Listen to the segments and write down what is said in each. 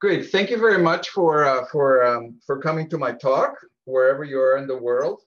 Great. Thank you very much for uh, for um, for coming to my talk, wherever you are in the world.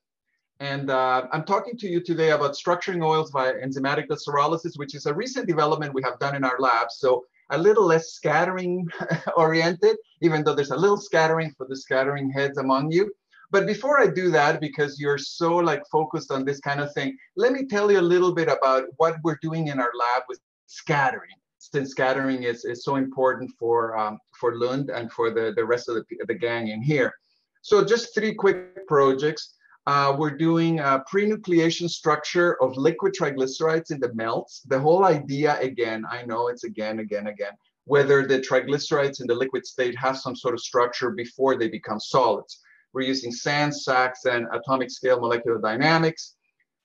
And uh, I'm talking to you today about structuring oils via enzymatic glycerolysis, which is a recent development we have done in our lab. So a little less scattering oriented, even though there's a little scattering for the scattering heads among you. But before I do that, because you're so like focused on this kind of thing, let me tell you a little bit about what we're doing in our lab with scattering. Since scattering is, is so important for um, for Lund and for the, the rest of the, the gang in here. So just three quick projects. Uh, we're doing a pre-nucleation structure of liquid triglycerides in the melts. The whole idea, again, I know it's again, again, again, whether the triglycerides in the liquid state have some sort of structure before they become solids. We're using SANS, SAXS and atomic scale molecular dynamics.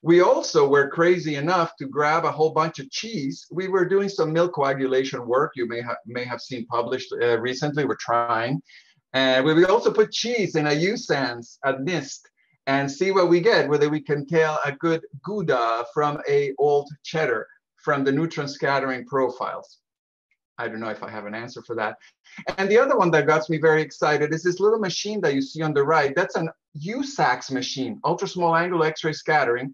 We also were crazy enough to grab a whole bunch of cheese. We were doing some milk coagulation work you may, ha may have seen published uh, recently. We're trying. And we also put cheese in a USANS at NIST and see what we get, whether we can tell a good Gouda from a old cheddar from the neutron scattering profiles. I don't know if I have an answer for that. And the other one that got me very excited is this little machine that you see on the right. That's an USAXS machine, ultra small angle X-ray scattering,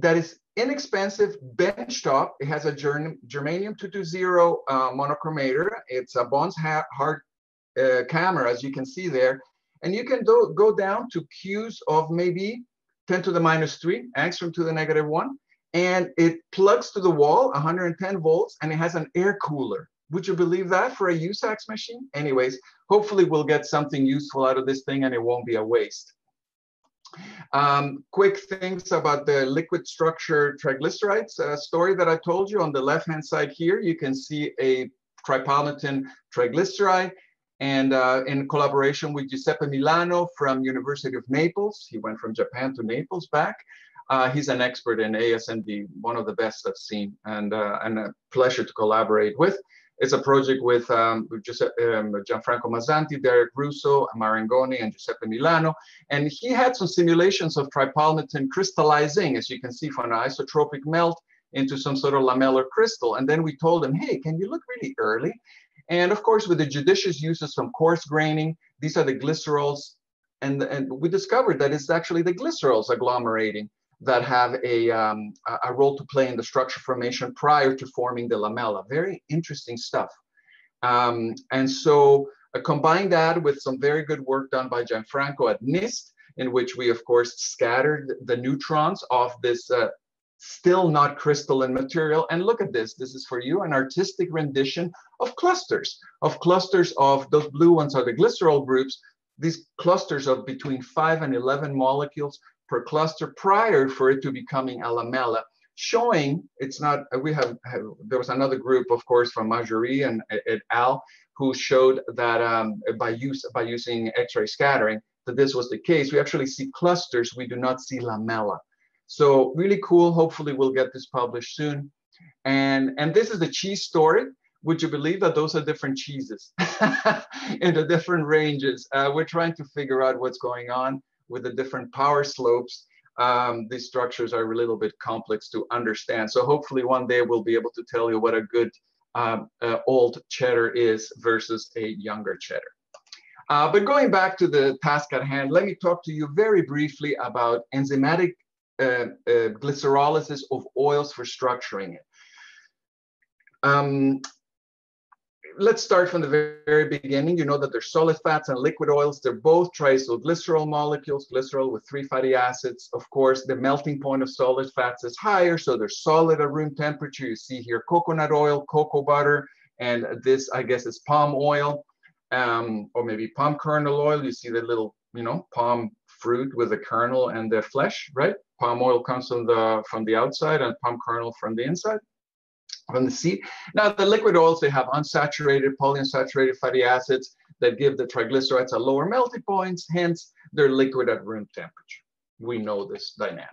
that is inexpensive, benchtop. It has a germ germanium 220 uh, monochromator. It's a Bonse-Hart uh, camera, as you can see there. And you can do, go down to Qs of maybe 10 to the minus 3, angstrom to the negative 1 and it plugs to the wall 110 volts and it has an air cooler would you believe that for a USAXS machine? Anyways, hopefully we'll get something useful out of this thing and it won't be a waste. Um, quick things about the liquid structure triglycerides uh, story that I told you on the left-hand side here, you can see a tripalmitin triglyceride and uh, in collaboration with Giuseppe Milano from University of Naples. He went from Japan to Naples back. Uh, he's an expert in ASMD, one of the best I've seen, and, uh, and a pleasure to collaborate with. It's a project with, um, with Giuseppe, um, Gianfranco Mazzanti, Derek Russo, Marangoni, and Giuseppe Milano. And he had some simulations of tripalmitin crystallizing, as you can see from an isotropic melt into some sort of lamellar crystal. And then we told him, hey, can you look really early? And of course, with the judicious use of some coarse graining, these are the glycerols. And, and we discovered that it's actually the glycerols agglomerating that have a, um, a role to play in the structure formation prior to forming the lamella. Very interesting stuff. Um, and so uh, combine that with some very good work done by Gianfranco at NIST, in which we, of course, scattered the neutrons off this uh, still not crystalline material. And look at this. This is for you, an artistic rendition of clusters, of clusters of those blue ones are the glycerol groups, these clusters of between 5 and 11 molecules per cluster prior for it to becoming a lamella, showing it's not, we have, have there was another group, of course, from Marjorie and et al., who showed that um, by use by using X-ray scattering, that this was the case. We actually see clusters, we do not see lamella. So really cool, hopefully we'll get this published soon. And, and this is the cheese story. Would you believe that those are different cheeses in the different ranges? Uh, we're trying to figure out what's going on with the different power slopes, um, these structures are a little bit complex to understand. So hopefully one day we'll be able to tell you what a good um, uh, old cheddar is versus a younger cheddar. Uh, but going back to the task at hand, let me talk to you very briefly about enzymatic uh, uh glycerolysis of oils for structuring it. Um, let's start from the very beginning. You know that there's solid fats and liquid oils. They're both triacylglycerol molecules, glycerol with three fatty acids. Of course, the melting point of solid fats is higher, so they're solid at room temperature. You see here coconut oil, cocoa butter, and this, I guess, is palm oil, um, or maybe palm kernel oil. You see the little, you know, palm fruit with the kernel and the flesh, right? Palm oil comes from the from the outside and palm kernel from the inside from the seed. Now, the liquid oils, they have unsaturated, polyunsaturated fatty acids that give the triglycerides a lower melting points, hence they're liquid at room temperature. We know this dynamic.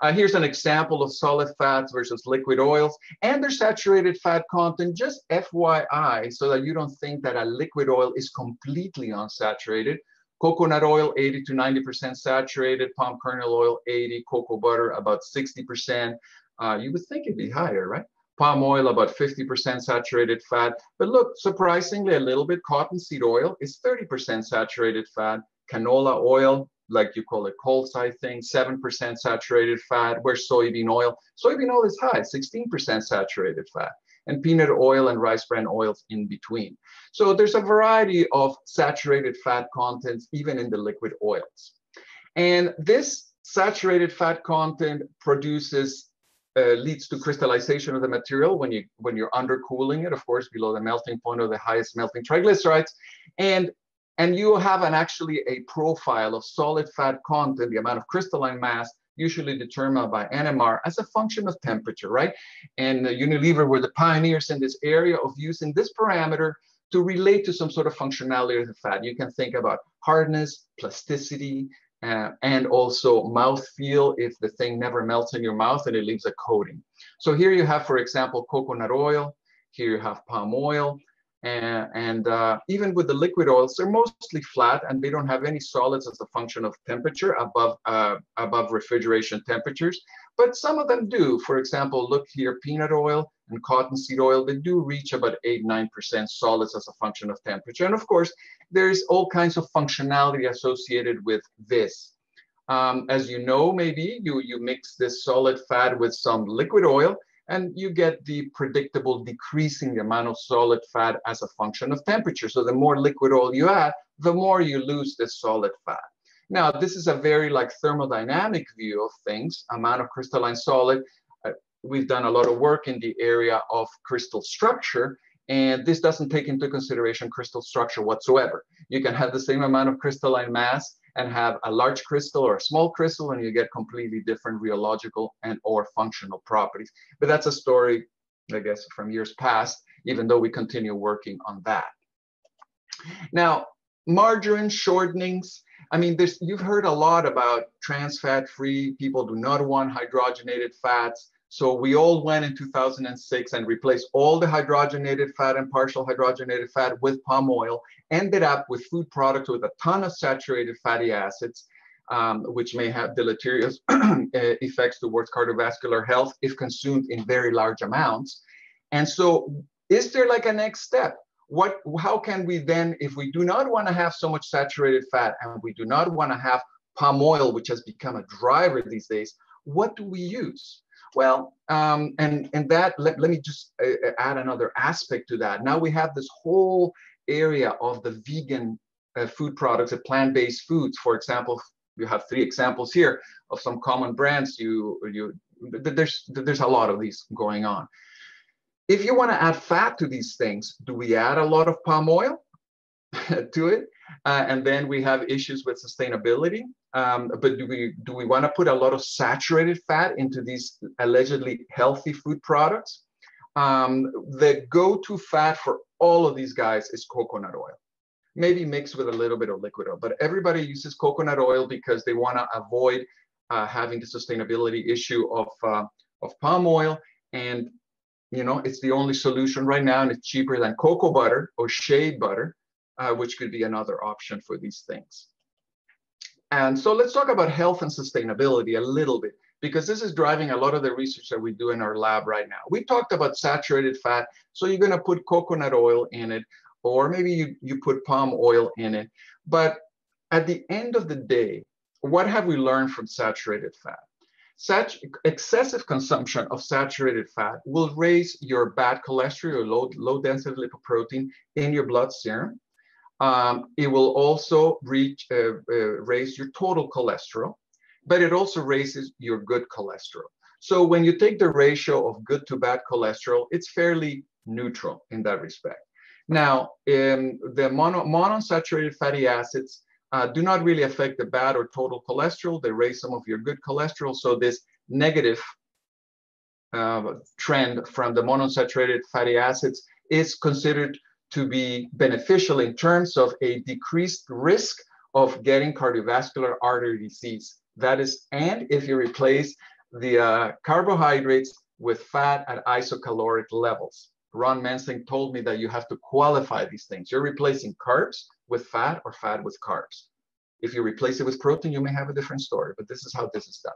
Uh, here's an example of solid fats versus liquid oils and their saturated fat content, just FYI, so that you don't think that a liquid oil is completely unsaturated. Coconut oil, 80 to 90% saturated, palm kernel oil, 80, cocoa butter, about 60%. Uh, you would think it'd be higher, right? Palm oil about 50% saturated fat. But look, surprisingly, a little bit cottonseed oil is 30% saturated fat. Canola oil, like you call it colza thing, 7% saturated fat. Where's soybean oil? Soybean oil is high, 16% saturated fat. And peanut oil and rice bran oils in between. So there's a variety of saturated fat contents, even in the liquid oils. And this saturated fat content produces uh, leads to crystallization of the material when you when you're undercooling it, of course, below the melting point of the highest melting triglycerides, and and you have an actually a profile of solid fat content, the amount of crystalline mass usually determined by NMR as a function of temperature, right? And Unilever were the pioneers in this area of using this parameter to relate to some sort of functionality of the fat. You can think about hardness, plasticity, uh, and also mouth feel if the thing never melts in your mouth and it leaves a coating. So here you have, for example, coconut oil. Here you have palm oil. And, and uh, even with the liquid oils, they're mostly flat and they don't have any solids as a function of temperature above, uh, above refrigeration temperatures. But some of them do. For example, look here, peanut oil and cottonseed oil, they do reach about 8 9% solids as a function of temperature. And of course, there's all kinds of functionality associated with this. Um, as you know, maybe you, you mix this solid fat with some liquid oil and you get the predictable decreasing the amount of solid fat as a function of temperature. So the more liquid oil you add, the more you lose this solid fat. Now, this is a very like thermodynamic view of things, amount of crystalline solid. Uh, we've done a lot of work in the area of crystal structure, and this doesn't take into consideration crystal structure whatsoever. You can have the same amount of crystalline mass and have a large crystal or a small crystal and you get completely different rheological and or functional properties. But that's a story, I guess, from years past, even though we continue working on that. Now, margarine shortenings. I mean, this, you've heard a lot about trans fat free. People do not want hydrogenated fats. So we all went in 2006 and replaced all the hydrogenated fat and partial hydrogenated fat with palm oil, ended up with food products with a ton of saturated fatty acids, um, which may have deleterious effects towards cardiovascular health if consumed in very large amounts. And so is there like a next step? What, how can we then, if we do not want to have so much saturated fat and we do not want to have palm oil, which has become a driver these days, what do we use? Well, um, and and that let, let me just uh, uh, add another aspect to that. Now we have this whole area of the vegan uh, food products, the plant-based foods. For example, you have three examples here of some common brands. You you there's there's a lot of these going on. If you want to add fat to these things, do we add a lot of palm oil to it? Uh, and then we have issues with sustainability. Um, but do we do we want to put a lot of saturated fat into these allegedly healthy food products? Um, the go-to fat for all of these guys is coconut oil, maybe mixed with a little bit of liquid oil. But everybody uses coconut oil because they want to avoid uh, having the sustainability issue of uh, of palm oil, and you know it's the only solution right now, and it's cheaper than cocoa butter or shea butter, uh, which could be another option for these things. And so let's talk about health and sustainability a little bit, because this is driving a lot of the research that we do in our lab right now. We talked about saturated fat, so you're going to put coconut oil in it, or maybe you, you put palm oil in it. But at the end of the day, what have we learned from saturated fat? Such excessive consumption of saturated fat will raise your bad cholesterol, low, low density lipoprotein in your blood serum. Um, it will also reach, uh, uh, raise your total cholesterol, but it also raises your good cholesterol. So when you take the ratio of good to bad cholesterol, it's fairly neutral in that respect. Now, um, the mono, monounsaturated fatty acids uh, do not really affect the bad or total cholesterol. They raise some of your good cholesterol. So this negative uh, trend from the monounsaturated fatty acids is considered to be beneficial in terms of a decreased risk of getting cardiovascular artery disease. That is, and if you replace the uh, carbohydrates with fat at isocaloric levels. Ron Mensink told me that you have to qualify these things. You're replacing carbs with fat or fat with carbs. If you replace it with protein, you may have a different story, but this is how this is done.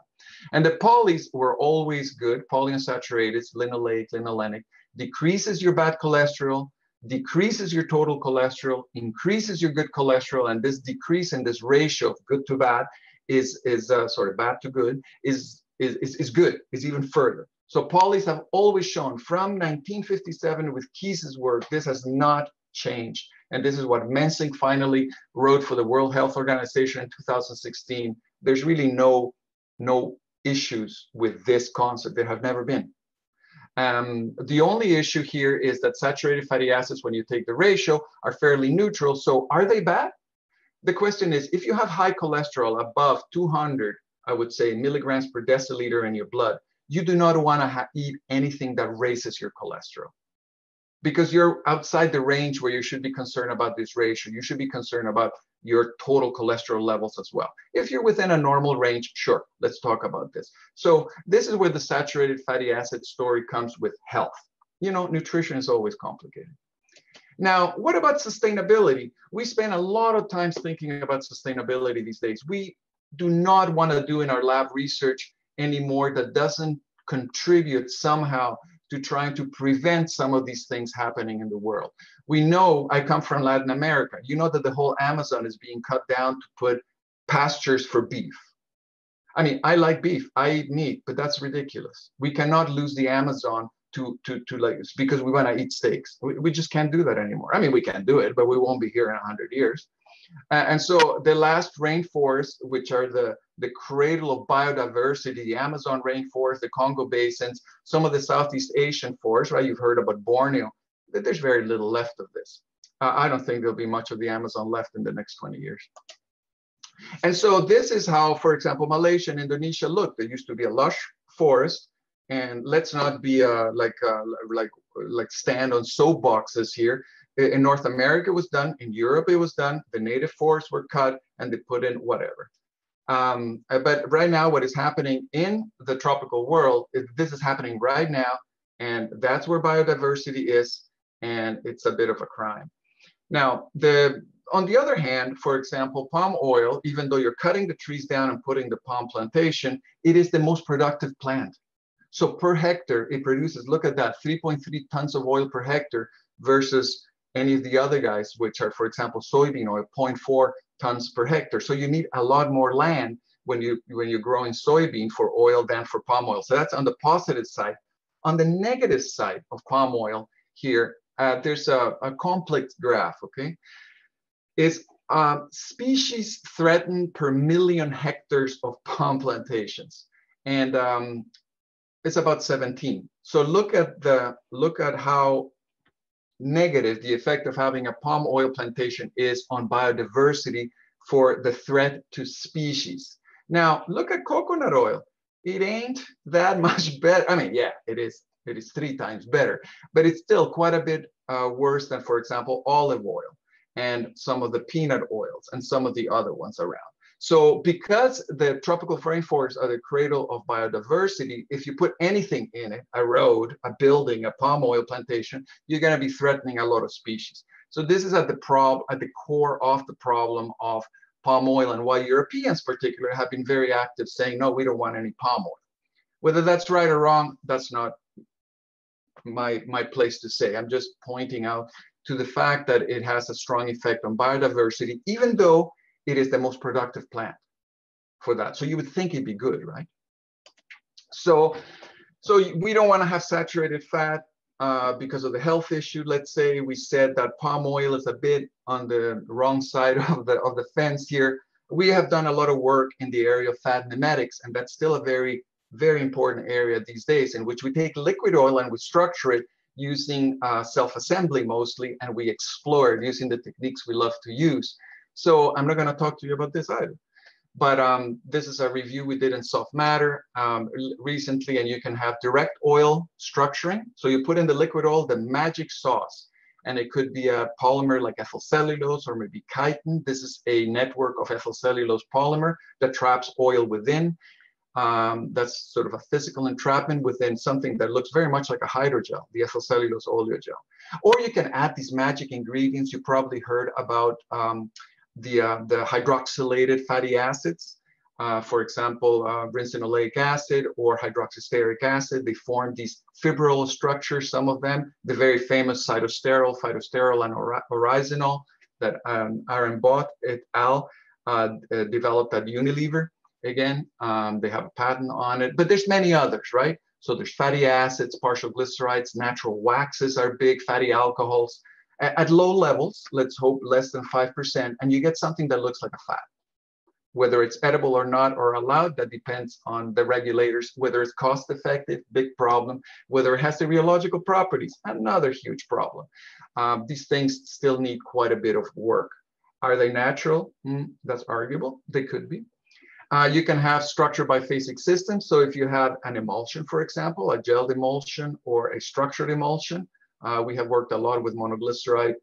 And the polys were always good. Polyunsaturated, linoleic, linolenic, decreases your bad cholesterol, decreases your total cholesterol, increases your good cholesterol, and this decrease in this ratio of good to bad is, is uh, sorry, bad to good, is, is, is, good, is even further. So polys have always shown from 1957 with Keys's work, this has not changed. And this is what Mensink finally wrote for the World Health Organization in 2016. There's really no, no issues with this concept. There have never been. Um, the only issue here is that saturated fatty acids, when you take the ratio, are fairly neutral. So are they bad? The question is, if you have high cholesterol above 200, I would say milligrams per deciliter in your blood, you do not want to eat anything that raises your cholesterol because you're outside the range where you should be concerned about this ratio. You should be concerned about your total cholesterol levels as well. If you're within a normal range, sure, let's talk about this. So this is where the saturated fatty acid story comes with health. You know, nutrition is always complicated. Now, what about sustainability? We spend a lot of time thinking about sustainability these days. We do not want to do in our lab research anymore that doesn't contribute somehow to trying to prevent some of these things happening in the world. We know, I come from Latin America, you know that the whole Amazon is being cut down to put pastures for beef. I mean, I like beef, I eat meat, but that's ridiculous. We cannot lose the Amazon to, to, to like, because we want to eat steaks. We, we just can't do that anymore. I mean, we can do it, but we won't be here in 100 years. Uh, and so the last rainforests, which are the, the cradle of biodiversity, the Amazon rainforest, the Congo basins, some of the Southeast Asian forests, right? You've heard about Borneo. There's very little left of this. Uh, I don't think there'll be much of the Amazon left in the next 20 years. And so this is how, for example, Malaysia and Indonesia look. There used to be a lush forest, and let's not be uh, like uh, like like stand on soapboxes here in North America it was done, in Europe it was done, the native forests were cut and they put in whatever. Um, uh, but right now what is happening in the tropical world, is, this is happening right now and that's where biodiversity is and it's a bit of a crime. Now, the on the other hand, for example, palm oil, even though you're cutting the trees down and putting the palm plantation, it is the most productive plant. So per hectare, it produces, look at that, 3.3 tons of oil per hectare versus any of the other guys, which are, for example, soybean oil, 0.4 tons per hectare. So you need a lot more land when you when you're growing soybean for oil than for palm oil. So that's on the positive side. On the negative side of palm oil here, uh, there's a, a complex graph. Okay, is uh, species threatened per million hectares of palm plantations, and um, it's about 17. So look at the look at how negative the effect of having a palm oil plantation is on biodiversity for the threat to species. Now, look at coconut oil. It ain't that much better. I mean, yeah, it is. It is three times better, but it's still quite a bit uh, worse than, for example, olive oil and some of the peanut oils and some of the other ones around. So because the tropical rainforests are the cradle of biodiversity, if you put anything in it, a road, a building, a palm oil plantation, you're going to be threatening a lot of species. So this is at the prob at the core of the problem of palm oil and why Europeans particularly have been very active saying, no, we don't want any palm oil. Whether that's right or wrong, that's not my, my place to say. I'm just pointing out to the fact that it has a strong effect on biodiversity, even though it is the most productive plant for that. So you would think it'd be good, right? So, so we don't want to have saturated fat uh, because of the health issue. Let's say we said that palm oil is a bit on the wrong side of the of the fence here. We have done a lot of work in the area of fat mimetics, and that's still a very very important area these days in which we take liquid oil and we structure it using uh, self-assembly mostly, and we explore it using the techniques we love to use. So I'm not going to talk to you about this either. But um, this is a review we did in Soft Matter um, recently, and you can have direct oil structuring. So you put in the liquid oil, the magic sauce, and it could be a polymer like ethyl cellulose or maybe chitin. This is a network of ethyl cellulose polymer that traps oil within. Um, that's sort of a physical entrapment within something that looks very much like a hydrogel, the ethyl cellulose oleogel. Or you can add these magic ingredients. You probably heard about um, the, uh, the hydroxylated fatty acids. Uh, for example, uh, acid or hydroxystearic acid. They form these fibril structures, some of them, the very famous sitosterol, phytosterol, and oryzanol that um, Arjen Bot et al. Uh, uh, developed at Unilever. Again, um, they have a patent on it, but there's many others, right? So there's fatty acids, partial glycerides, natural waxes are big, fatty alcohols. At, low levels, let's hope less than 5%, and you get something that looks like a fat. Whether it's edible or not or allowed, that depends on the regulators, whether it's cost effective, big problem, whether it has the rheological properties, another huge problem. Um, these things still need quite a bit of work. Are they natural? Mm, that's arguable. They could be. Uh, you can have structure biphasic systems. So if you have an emulsion, for example, a gel emulsion or a structured emulsion, uh, we have worked a lot with monoglyceride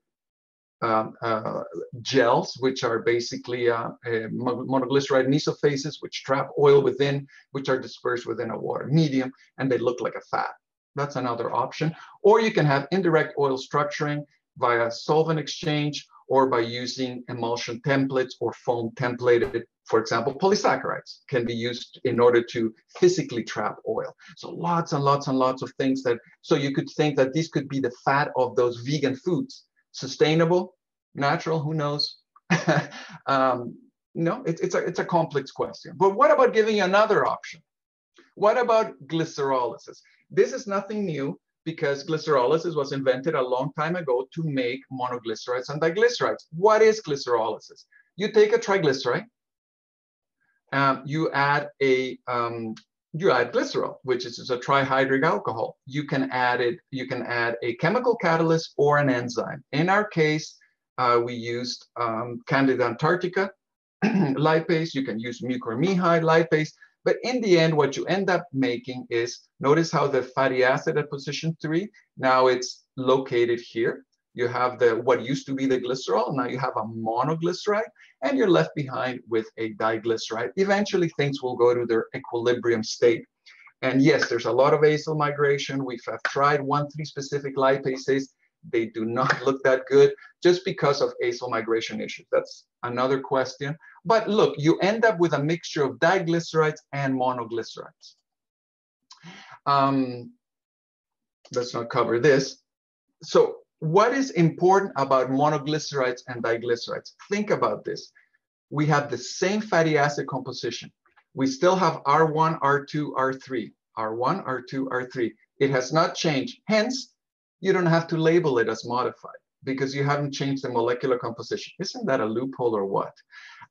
um, uh, gels, which are basically uh, monoglyceride mesophases, which trap oil within, which are dispersed within a water medium, and they look like a fat. That's another option. Or you can have indirect oil structuring via solvent exchange or by using emulsion templates or foam templated, for example, polysaccharides can be used in order to physically trap oil. So lots and lots and lots of things that, so you could think that this could be the fat of those vegan foods. Sustainable, natural, who knows? um, no, it, it's, a, it's a complex question. But what about giving you another option? What about glycerolysis? This is nothing new because glycerolysis was invented a long time ago to make monoglycerides and diglycerides. What is glycerolysis? You take a triglyceride, um, you add a um, you add glycerol, which is a trihydric alcohol. You can add it. You can add a chemical catalyst or an enzyme. In our case, uh, we used um, Candida antarctica lipase. You can use Mucor miehei lipase. But in the end, what you end up making is, notice how the fatty acid at position three, now it's located here. You have the what used to be the glycerol, now you have a monoglyceride, and you're left behind with a diglyceride. Eventually, things will go to their equilibrium state. And yes, there's a lot of acyl migration. We've tried 1,3 specific lipases. They do not look that good just because of acyl migration issues. That's another question. But look, you end up with a mixture of diglycerides and monoglycerides. Um, let's not cover this. So what is important about monoglycerides and diglycerides? Think about this. We have the same fatty acid composition. We still have R1, R2, R3, R1, R2, R3. It has not changed. Hence, you don't have to label it as modified because you haven't changed the molecular composition. Isn't that a loophole or what?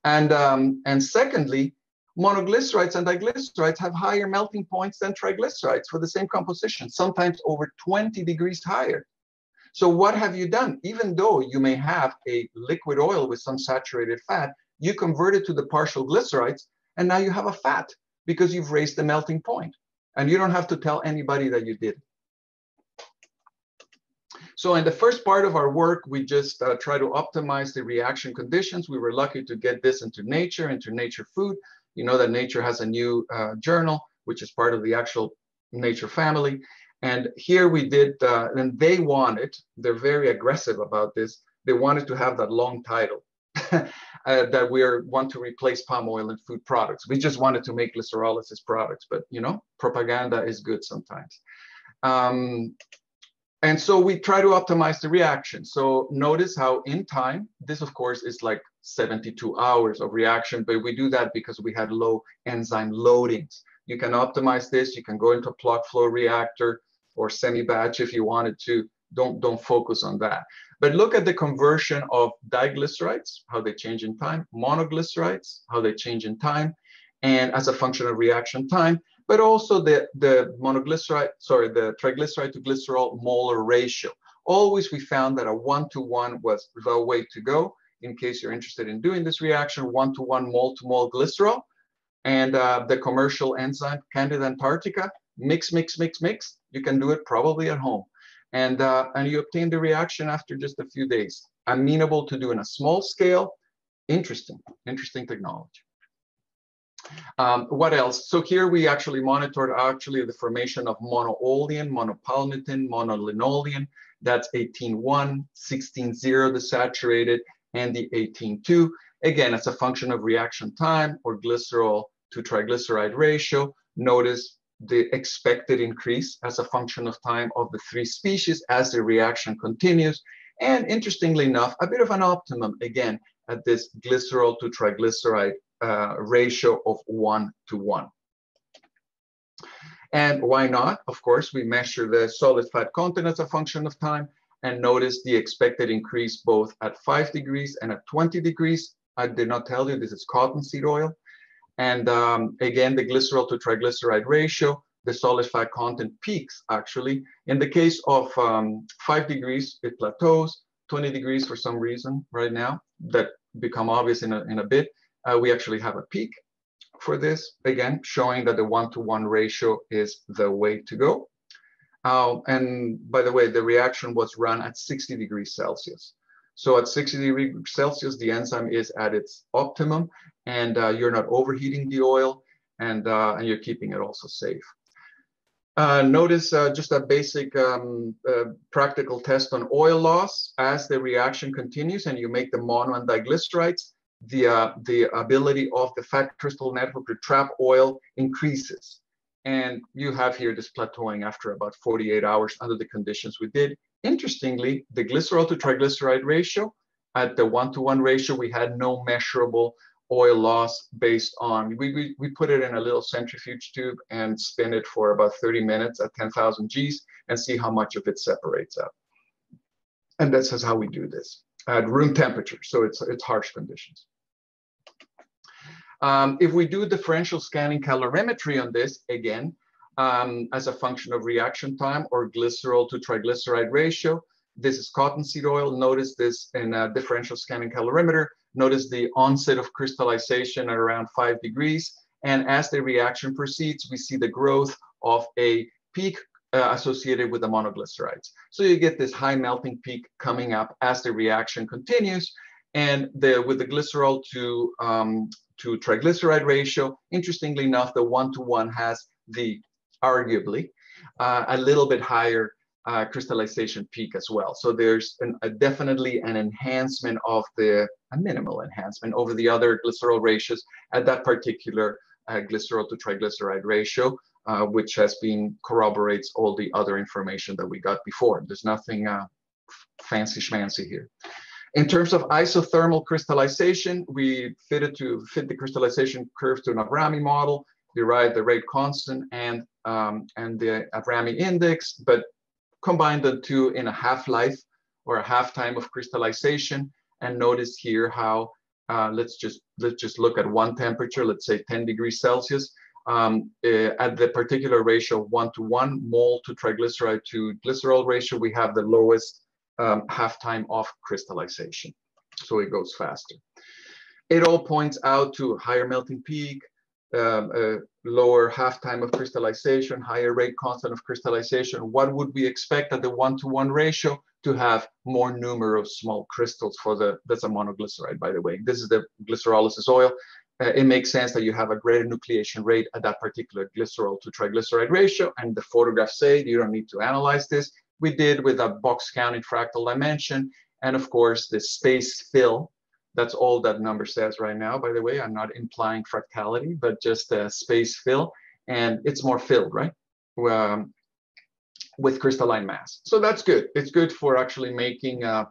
And, um, and secondly, monoglycerides and diglycerides have higher melting points than triglycerides for the same composition, sometimes over 20 degrees higher. So what have you done? Even though you may have a liquid oil with some saturated fat, you convert it to the partial glycerides, and now you have a fat because you've raised the melting point. And you don't have to tell anybody that you did. So in the first part of our work, we just uh, try to optimize the reaction conditions. We were lucky to get this into Nature, into Nature Food. You know that Nature has a new uh, journal, which is part of the actual Nature family. And here we did, uh, and they wanted, they're very aggressive about this, they wanted to have that long title. uh, that we are, want to replace palm oil in food products. We just wanted to make glycerolysis products, but you know, propaganda is good sometimes. Um, and so we try to optimize the reaction. So notice how in time, this of course is like 72 hours of reaction, but we do that because we had low enzyme loadings. You can optimize this. You can go into a plug flow reactor or semi-batch if you wanted to. Don't, don't focus on that. But look at the conversion of diglycerides, how they change in time, monoglycerides, how they change in time, and as a function of reaction time but also the, the monoglyceride, sorry, the triglyceride to glycerol molar ratio. Always we found that a one-to-one was the way to go in case you're interested in doing this reaction, one-to-one mole-to-mole glycerol. And uh, the commercial enzyme, Candida antarctica, mix, mix, mix, mix. You can do it probably at home. And, uh, and you obtain the reaction after just a few days. Amenable to do in a small scale. Interesting, interesting technology. Um, what else? So here we actually monitored actually the formation of monoolein, monopalmitin, monolinolein. That's 18.1, 16.0 the saturated, and the 18.2. Again, it's a function of reaction time or glycerol to triglyceride ratio. Notice the expected increase as a function of time of the three species as the reaction continues. And interestingly enough, a bit of an optimum again at this glycerol to triglyceride uh, ratio of one to one. And why not? Of course, we measure the solid fat content as a function of time and notice the expected increase both at five degrees and at 20 degrees. I did not tell you this is cottonseed oil. And um, again, the glycerol to triglyceride ratio, the solid fat content peaks actually. In the case of um, five degrees, it plateaus, 20 degrees for some reason right now that become obvious in a, in a bit. Uh, we actually have a peak for this, again, showing that the one-to-one -one ratio is the way to go. Uh, and by the way, the reaction was run at 60 degrees Celsius. So at 60 degrees Celsius, the enzyme is at its optimum and uh, you're not overheating the oil and, uh, and you're keeping it also safe. Uh, notice uh, just a basic um, uh, practical test on oil loss. As the reaction continues and you make the mono and diglycerides, the, uh, the ability of the fat crystal network to trap oil increases. And you have here this plateauing after about 48 hours under the conditions we did. Interestingly, the glycerol to triglyceride ratio, at the one-to-one -one ratio, we had no measurable oil loss based on, we, we, we put it in a little centrifuge tube and spin it for about 30 minutes at 10,000 Gs and see how much of it separates out. And this is how we do this at room temperature. So it's, it's harsh conditions. Um, if we do differential scanning calorimetry on this, again, um, as a function of reaction time or glycerol to triglyceride ratio, this is cottonseed oil. Notice this in a differential scanning calorimeter. Notice the onset of crystallization at around five degrees. And as the reaction proceeds, we see the growth of a peak uh, associated with the monoglycerides. So you get this high melting peak coming up as the reaction continues. And the, with the glycerol to, um, to triglyceride ratio, interestingly enough, the one-to-one -one has the, arguably, uh, a little bit higher uh, crystallization peak as well. So there's an, a definitely an enhancement of the, a minimal enhancement over the other glycerol ratios at that particular uh, glycerol to triglyceride ratio, uh, which has been corroborates all the other information that we got before. There's nothing uh, fancy schmancy here. In terms of isothermal crystallization, we fitted to fit the crystallization curve to an Avrami model, derive the rate constant and um, and the Avrami index, but combine the two in a half-life or a half-time of crystallization. And notice here how, uh, let's just let's just look at one temperature, let's say 10 degrees Celsius. Um, uh, at the particular ratio one to one mole to triglyceride to glycerol ratio, we have the lowest um, half time of crystallization. So it goes faster. It all points out to higher melting peak, um, uh, lower half time of crystallization, higher rate constant of crystallization, what would we expect at the one-to-one -one ratio to have more numerous small crystals for the, that's a monoglyceride, by the way. This is the glycerolysis oil. Uh, it makes sense that you have a greater nucleation rate at that particular glycerol to triglyceride ratio. And the photographs say you don't need to analyze this. We did with a box counting fractal dimension. And of course, the space fill that's all that number says right now, by the way. I'm not implying fractality, but just a space fill. And it's more filled, right? Um, with crystalline mass. So that's good. It's good for actually making uh,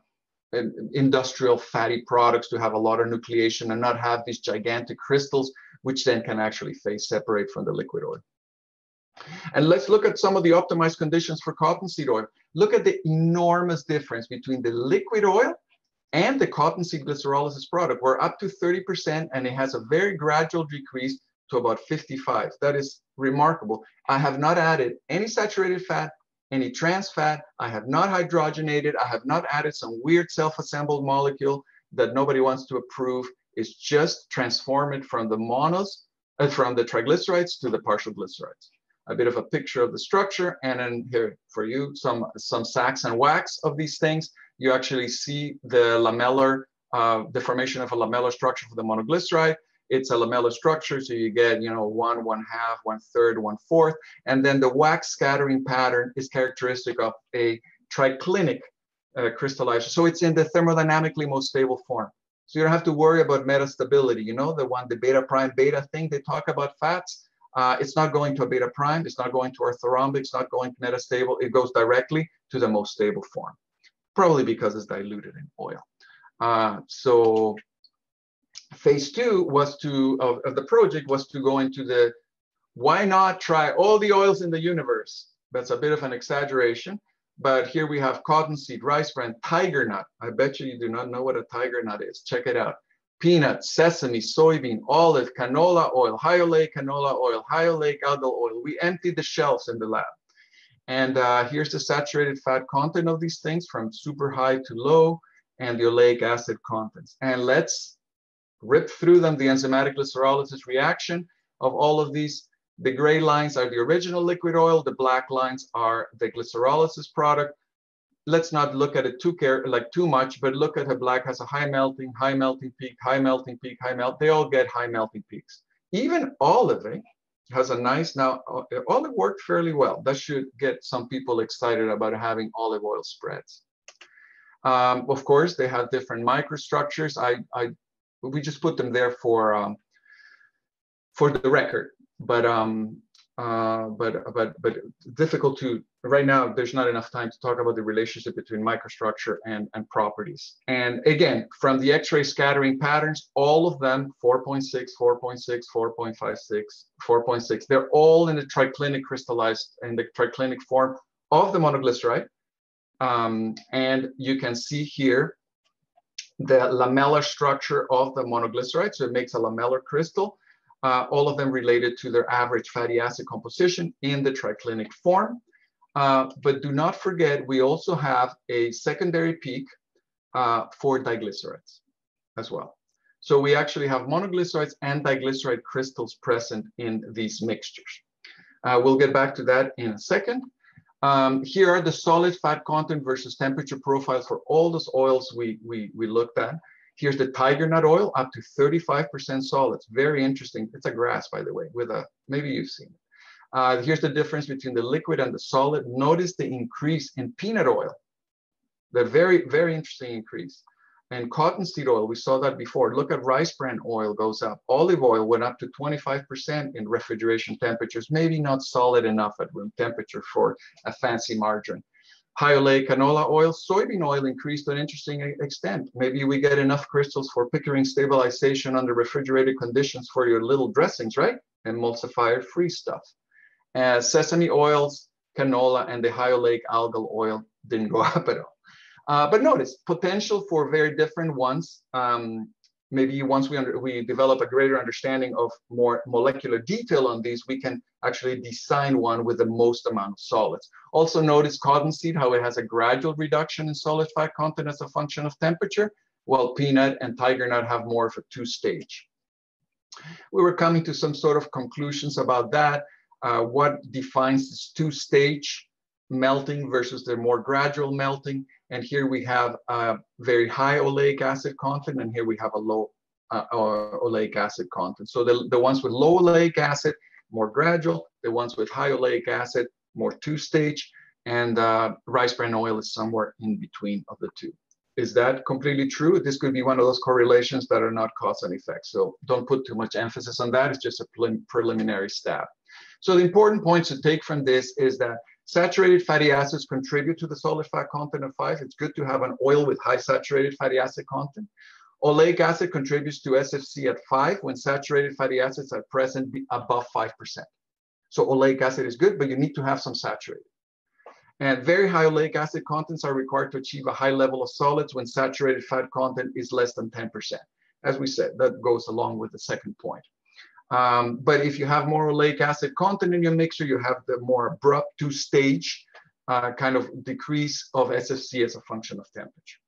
industrial fatty products to have a lot of nucleation and not have these gigantic crystals, which then can actually phase separate from the liquid oil. And let's look at some of the optimized conditions for cottonseed oil. Look at the enormous difference between the liquid oil and the cottonseed glycerolysis product were up to 30% and it has a very gradual decrease to about 55. That is remarkable. I have not added any saturated fat, any trans fat. I have not hydrogenated. I have not added some weird self-assembled molecule that nobody wants to approve. It's just transform it from the monos, uh, from the triglycerides to the partial glycerides. A bit of a picture of the structure, and then here for you, some, some SAXS and WAXS of these things you actually see the lamellar, uh, the formation of a lamellar structure for the monoglyceride. It's a lamellar structure, so you get, you know, one, one half, one third, one fourth, and then the WAXS scattering pattern is characteristic of a triclinic uh, crystallization. So it's in the thermodynamically most stable form. So you don't have to worry about metastability. You know, the one, the beta prime beta thing they talk about fats, uh, it's not going to a beta prime, it's not going to orthorhombic, it's not going to metastable, it goes directly to the most stable form, probably because it's diluted in oil. Uh, so phase two was to, of, of the project was to go into the, why not try all the oils in the universe? That's a bit of an exaggeration, but here we have cottonseed, rice bran, tiger nut. I bet you you do not know what a tiger nut is. Check it out. Peanut, sesame, soybean, olive, canola oil, oleic canola oil, high oleic algal oil. We emptied the shelves in the lab. And uh, here's the saturated fat content of these things from super high to low and the oleic acid contents. And let's rip through them, the enzymatic glycerolysis reaction of all of these the gray lines are the original liquid oil. The black lines are the glycerolysis product. Let's not look at it too care like too much, but look at how black has a high melting, high melting peak, high melting peak, high melt. They all get high melting peaks. Even olive has a nice now. Uh, olive worked fairly well. That should get some people excited about having olive oil spreads. Um, of course, they have different microstructures. I, I, we just put them there for um, for the record but um, uh, but but but difficult to right now. There's not enough time to talk about the relationship between microstructure and and properties. And again, from the X-ray scattering patterns, all of them 4.6, 4.6, 4.56, 4.6. They're all in the triclinic crystallized in the triclinic form of the monoglyceride. Um, and you can see here the lamellar structure of the monoglyceride. So it makes a lamellar crystal uh, all of them related to their average fatty acid composition in the triclinic form. Uh, but do not forget, we also have a secondary peak uh, for diglycerides as well. So we actually have monoglycerides and diglyceride crystals present in these mixtures. Uh, we'll get back to that in a second. Um, here are the solid fat content versus temperature profiles for all those oils we, we, we looked at. Here's the tiger nut oil, up to 35% solids. Very interesting. It's a grass, by the way, with a, maybe you've seen it. Uh, here's the difference between the liquid and the solid. Notice the increase in peanut oil. The very, very interesting increase. And cottonseed oil, we saw that before. Look at rice bran oil goes up. Olive oil went up to 25% in refrigeration temperatures, maybe not solid enough at room temperature for a fancy margarine high oleic canola oil, soybean oil increased to an interesting extent. Maybe we get enough crystals for Pickering stabilization under refrigerated conditions for your little dressings, right? Emulsifier free stuff. Uh, sesame oils, canola, and the high oleic algal oil didn't go up at all. Uh, but notice potential for very different ones. Um, maybe once we, under, we develop a greater understanding of more molecular detail on these, we can actually design one with the most amount of solids. Also notice cottonseed, how it has a gradual reduction in solid fat content as a function of temperature, while peanut and tiger nut have more of a two-stage. We were coming to some sort of conclusions about that. Uh, what defines this two-stage melting versus the more gradual melting? And here we have a very high oleic acid content, and here we have a low uh, oleic acid content. So the, the ones with low oleic acid, more gradual. The ones with high oleic acid, more two-stage. And uh, rice bran oil is somewhere in between of the two. Is that completely true? This could be one of those correlations that are not cause and effect. So don't put too much emphasis on that. It's just a preliminary step. So the important points to take from this is that Saturated fatty acids contribute to the solid fat content of five. It's good to have an oil with high saturated fatty acid content. Oleic acid contributes to SFC at five when saturated fatty acids are present above 5%. So oleic acid is good, but you need to have some saturated. And very high oleic acid contents are required to achieve a high level of solids when saturated fat content is less than 10%. As we said, that goes along with the second point. Um, but if you have more oleic acid content in your mixture, you have the more abrupt two-stage uh, kind of decrease of SFC as a function of temperature.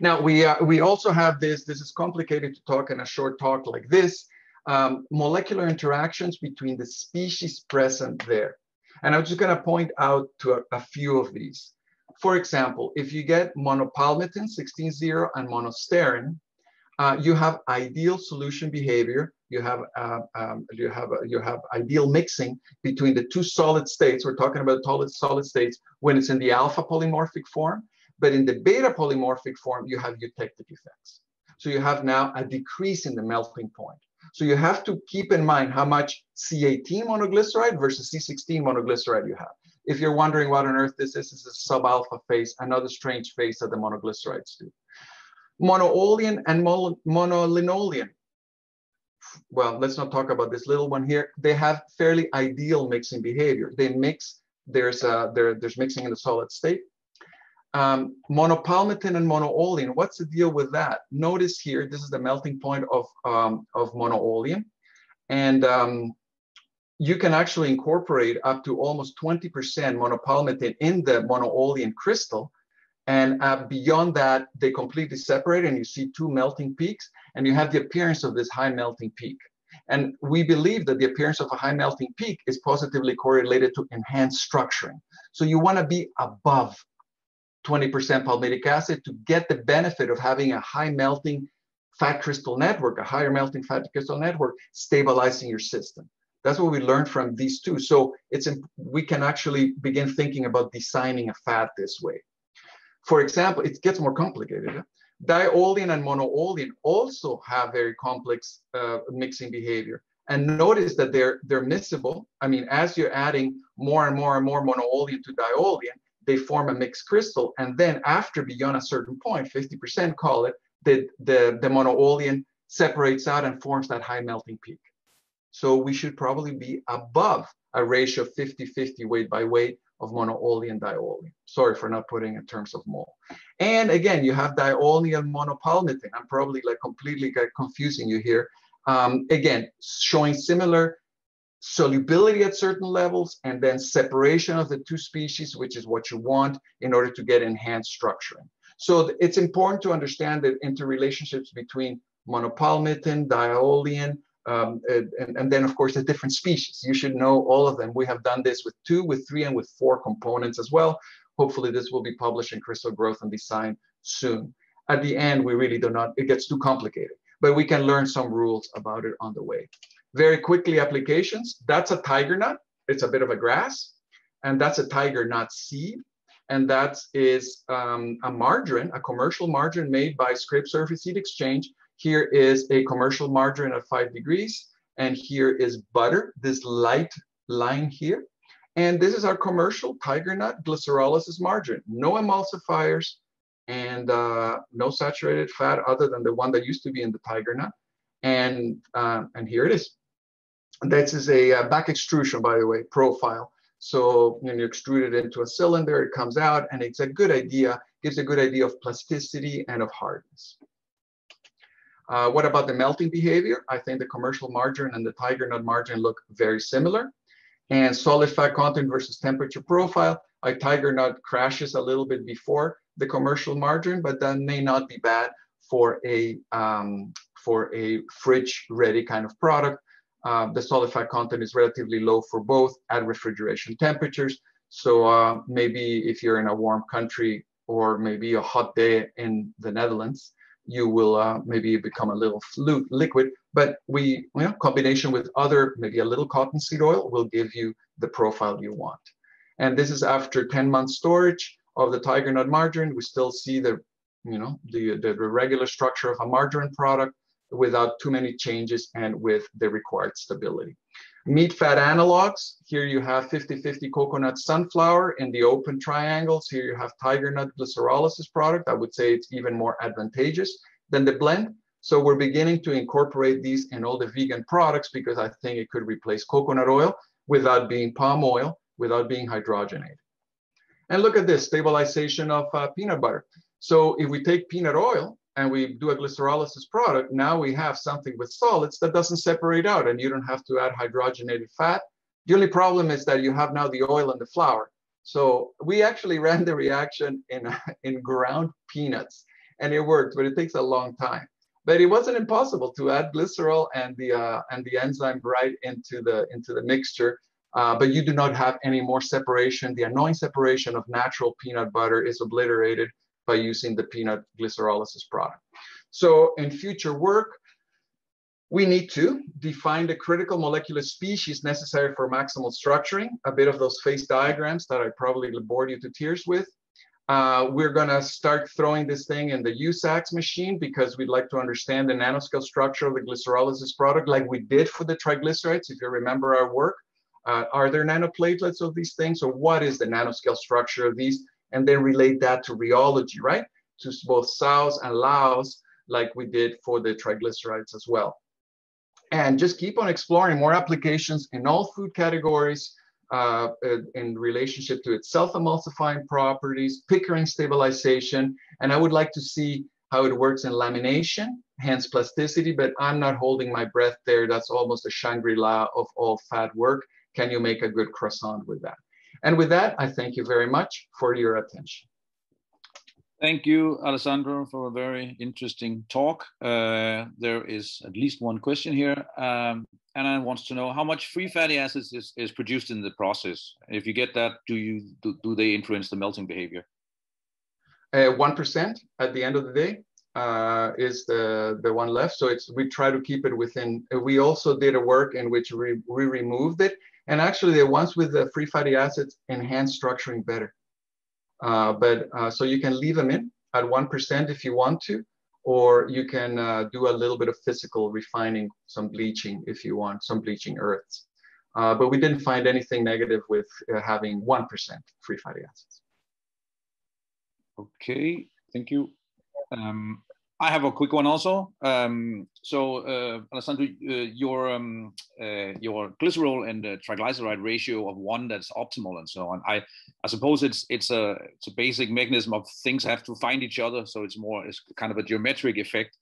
Now, we, uh, we also have this, this is complicated to talk in a short talk like this, um, molecular interactions between the species present there. And I'm just gonna point out to a, a few of these. For example, if you get monopalmitin 16-0 and monostearin, uh, you have ideal solution behavior you have uh, um, you have uh, you have ideal mixing between the two solid states. We're talking about solid solid states when it's in the alpha polymorphic form. But in the beta polymorphic form, you have eutectic effects. So you have now a decrease in the melting point. So you have to keep in mind how much C18 monoglyceride versus C16 monoglyceride you have. If you're wondering what on earth this is, this is a sub-alpha phase, another strange phase that the monoglycerides do. Monoolein and monolinolein. Well, let's not talk about this little one here. They have fairly ideal mixing behavior. They mix, there's, a, there, there's mixing in the solid state. Um, monopalmitin and monoolein, what's the deal with that? Notice here, this is the melting point of, um, of monoolein. And um, you can actually incorporate up to almost 20% monopalmitin in the monoolein crystal. And uh, beyond that, they completely separate and you see two melting peaks and you have the appearance of this high melting peak. And we believe that the appearance of a high melting peak is positively correlated to enhanced structuring. So you wanna be above 20% palmitic acid to get the benefit of having a high melting fat crystal network, a higher melting fat crystal network, stabilizing your system. That's what we learned from these two. So it's we can actually begin thinking about designing a fat this way. For example, it gets more complicated. Diolein and monoolein also have very complex uh, mixing behavior. And notice that they're they're miscible. I mean, as you're adding more and more and more monoolein to diolein, they form a mixed crystal. And then after beyond a certain point, 50% call it, the, the, the separates out and forms that high melting peak. So we should probably be above a ratio of 50-50 weight by weight of monoolein and. Sorry for not putting in terms of mole. And again, you have diolein and monopalmitin. I'm probably like completely confusing you here. Um, again, showing similar solubility at certain levels, and then separation of the two species, which is what you want in order to get enhanced structuring. So it's important to understand the interrelationships between monopalmitin, diolein, um, and, and, then of course the different species. You should know all of them. We have done this with two, with three, and with four components as well. Hopefully this will be published in Crystal Growth and Design soon. At the end, we really do not, it gets too complicated, but we can learn some rules about it on the way. Very quickly applications. That's a tiger nut. It's a bit of a grass. And that's a tiger nut seed. And that is um, a margarine, a commercial margarine made by Scrape Surface Heat Exchange. Here is a commercial margarine at five degrees. And here is butter, this light line here. And this is our commercial tiger nut glycerolysis margarine. No emulsifiers and uh, no saturated fat other than the one that used to be in the tiger nut. And, uh, and here it is. This is a uh, back extrusion, by the way, profile. So when you extrude it into a cylinder, it comes out and it's a good idea, gives a good idea of plasticity and of hardness. Uh, what about the melting behavior? I think the commercial margarine and the tiger nut margarine look very similar. And solid fat content versus temperature profile, a tiger nut crashes a little bit before the commercial margarine, but that may not be bad for a, um, for a fridge ready kind of product. Uh, the solid fat content is relatively low for both at refrigeration temperatures. So uh, maybe if you're in a warm country or maybe a hot day in the Netherlands, you will uh, maybe become a little flute liquid, but we, you know, combination with other, maybe a little cottonseed oil will give you the profile you want. And this is after 10 months storage of the tiger nut margarine. We still see the, you know, the, the regular structure of a margarine product, without too many changes and with the required stability. Meat fat analogs, here you have 50-50 coconut sunflower in the open triangles. Here you have tiger nut glycerolysis product. I would say it's even more advantageous than the blend. So we're beginning to incorporate these in all the vegan products because I think it could replace coconut oil without being palm oil, without being hydrogenated. And look at this, stabilization of uh, peanut butter. So if we take peanut oil and we do a glycerolysis product, now we have something with solids that doesn't separate out and you don't have to add hydrogenated fat. The only problem is that you have now the oil and the flour. So we actually ran the reaction in, in ground peanuts and it worked, but it takes a long time. But it wasn't impossible to add glycerol and the, uh, and the enzyme right into the, into the mixture. Uh, but you do not have any more separation. The annoying separation of natural peanut butter is obliterated by using the peanut glycerolysis product. So in future work, we need to define the critical molecular species necessary for maximal structuring, a bit of those phase diagrams that I probably bored you to tears with. Uh, we're going to start throwing this thing in the USAXS machine because we'd like to understand the nanoscale structure of the glycerolysis product like we did for the triglycerides, if you remember our work. Uh, are there nanoplatelets of these things or what is the nanoscale structure of these? And then relate that to rheology, right? To both SAOS and LAOS like we did for the triglycerides as well. And just keep on exploring more applications in all food categories, uh, in relationship to its self-emulsifying properties, Pickering stabilization, and I would like to see how it works in lamination, hence plasticity, but I'm not holding my breath there. That's almost a Shangri-La of all fat work. Can you make a good croissant with that? And with that, I thank you very much for your attention. Thank you, Alessandro, for a very interesting talk. Uh, there is at least one question here. Um, Anna wants to know how much free fatty acids is, is produced in the process. If you get that, do you do, do they influence the melting behavior? Uh, one uh, at the end of the day uh, is the the one left. So it's we try to keep it within. We also did a work in which we, we removed it, and actually the ones with the free fatty acids enhance structuring better. Uh, but uh, so you can leave them in at one percent if you want to, or you can uh, do a little bit of physical refining, some bleaching if you want, some bleaching earths. Uh, but we didn't find anything negative with uh, having 1% free fatty acids. Okay, thank you. Um, I have a quick one also. Um, so, uh, Alessandro, uh, your um, uh, your glycerol and triglyceride ratio of one that's optimal and so on. I I suppose it's it's a it's a basic mechanism of things have to find each other. So it's more it's kind of a geometric effect.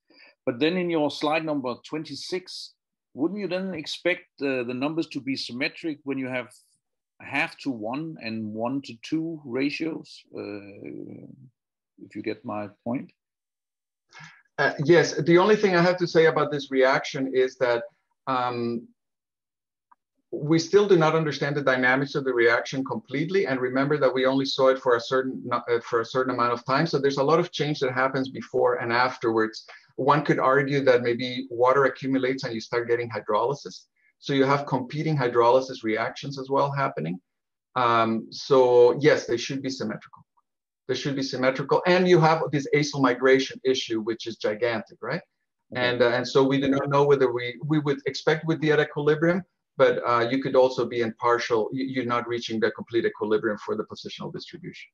But then in your slide number twenty six, wouldn't you then expect the numbers to be symmetric when you have half to one and one to two ratios? Uh, if you get my point. Uh, yes, the only thing I have to say about this reaction is that um, we still do not understand the dynamics of the reaction completely. And remember that we only saw it for a certain uh, for a certain amount of time. So there's a lot of change that happens before and afterwards. One could argue that maybe water accumulates and you start getting hydrolysis. So you have competing hydrolysis reactions as well happening. Um, so yes, they should be symmetrical. They should be symmetrical. And you have this acyl migration issue, which is gigantic, right? Okay. And, uh, and so we do not know whether we, we would expect with the at equilibrium, but uh, you could also be in partial, you're not reaching the complete equilibrium for the positional distribution.